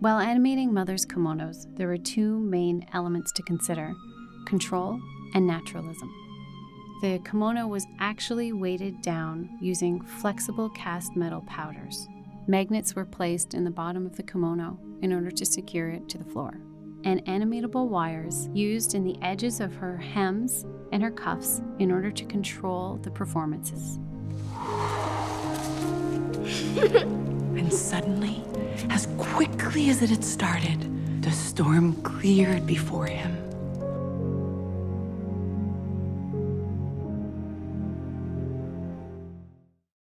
While animating Mother's kimonos, there were two main elements to consider control and naturalism. The kimono was actually weighted down using flexible cast metal powders. Magnets were placed in the bottom of the kimono in order to secure it to the floor, and animatable wires used in the edges of her hems and her cuffs in order to control the performances. and suddenly, as quickly as it had started, the storm cleared before him.